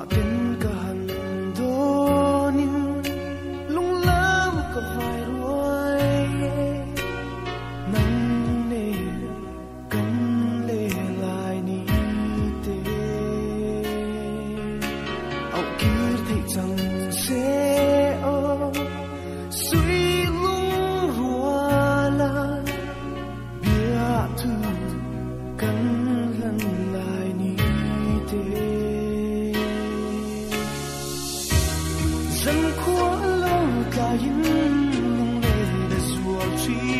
I didn't 生活นควร你的กา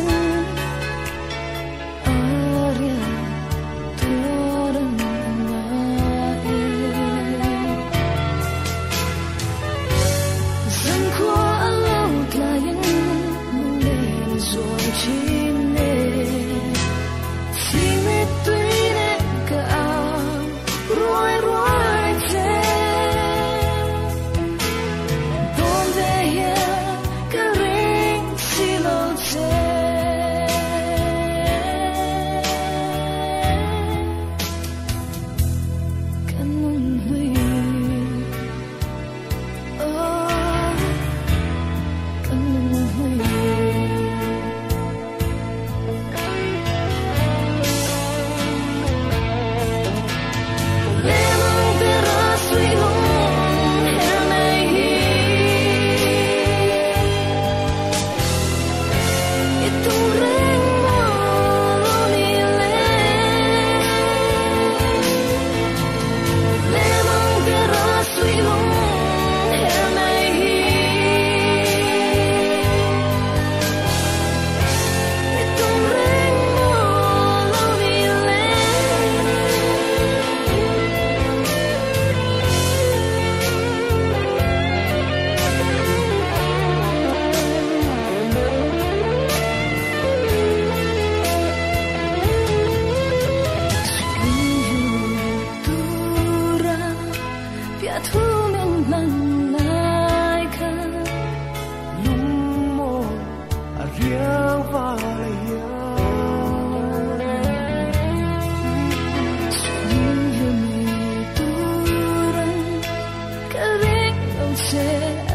with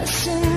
Listen